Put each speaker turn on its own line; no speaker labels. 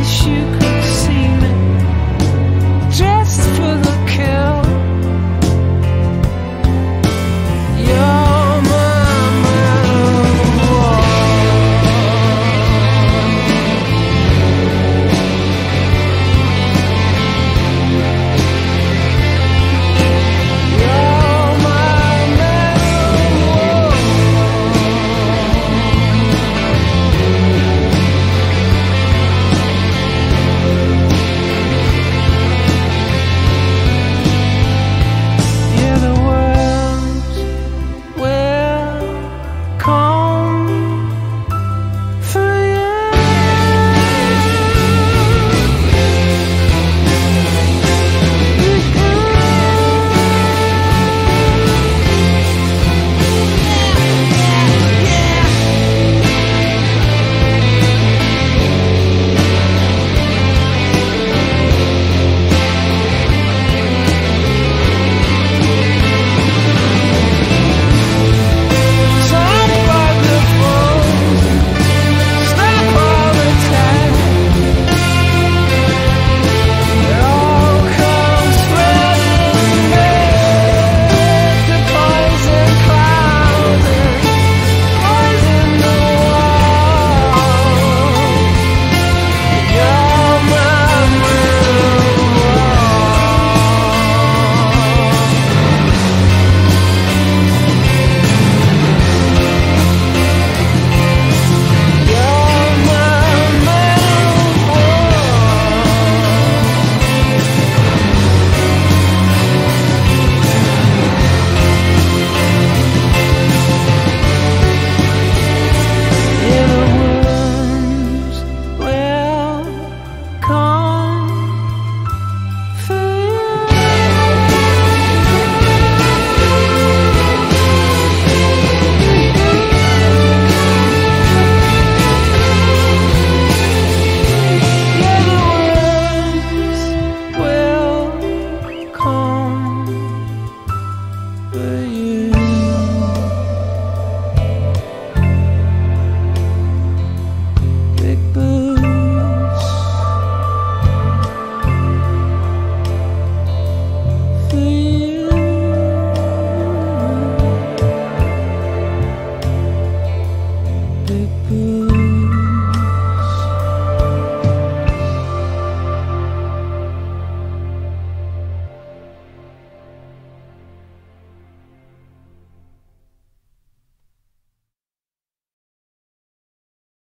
wish you could Boots.